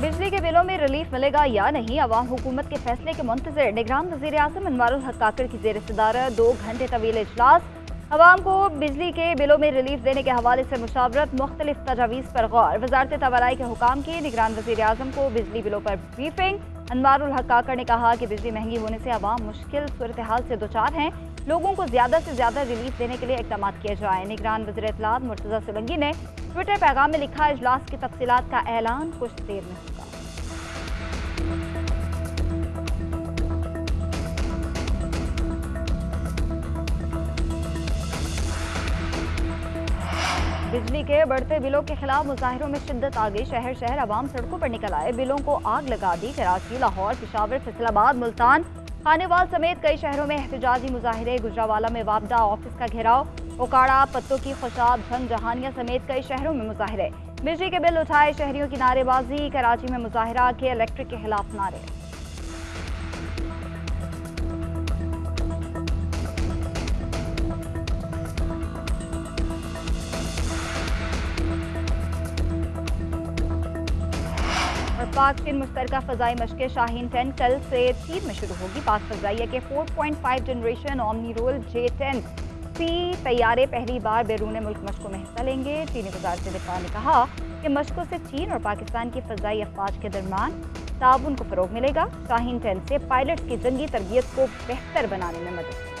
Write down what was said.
बिजली के बिलों में रिलीफ मिलेगा या नहीं? अवाम हुकूमत के फैसले के मुंतजर, निगरान वजी अजम अनवारुल हक की जेर सदारत दो घंटे तवील इजलास। अवाम को बिजली के बिलों में रिलीफ देने के हवाले से मुशावरत, मुख्तलिफ़ तजावीज़ पर गौर। वजारत तवालाई के हुकाम की निगरान वजी अजम को बिजली बिलों पर ब्रीफिंग। अनवारुल ने कहा कि बिजली महँगी होने से अवाम मुश्किल सूरत हाल से दो चार हैं। लोगों को ज़्यादा से ज़्यादा रिलीफ देने के लिए इकदाम किए जाए। निगरान वजी इतलात मुर्तजा सोलंगी ने ट्विटर पैगाम में लिखा, इजलास की तफसीत का ऐलान कुछ देर में बिजली के बढ़ते बिलों के खिलाफ मुजाहरों में शिद्दत आ गई। शहर शहर आवाम सड़कों पर निकल आए। बिलों को आग लगा दी कराची लाहौर, पिशावर, फैसलाबाद, मुल्तान, खानेवाल समेत कई शहरों में एहतजाजी मुजाहरे, गुजरावाला में वापदा, ऑफ़िस का घेराव। उकाड़ा, पत्तों की खुशाब झंग जहानिया समेत कई शहरों में मुजाहरे। बिजली के बिल उठाए शहरियों की नारेबाजी, कराची में मुजाहरा के इलेक्ट्रिक के खिलाफ नारे। पाक चीन मुश्तर फजाई मशक शाहीन टेन कल से चीन में शुरू होगी पाक फजाइया के 4.5 generation omni role J ten C तैयारे पहली बार बैरून मुल्क मशकों में हिस्सा लेंगे। चीनी वजारत दिफा ने कहा कि मशकों से चीन और पाकिस्तान की फजाई अफवाज के दरमियान ताउन को फरोग मिलेगा। शाहीन टेन से पायलट की जंगी तरबियत को बेहतर बनाने में मदद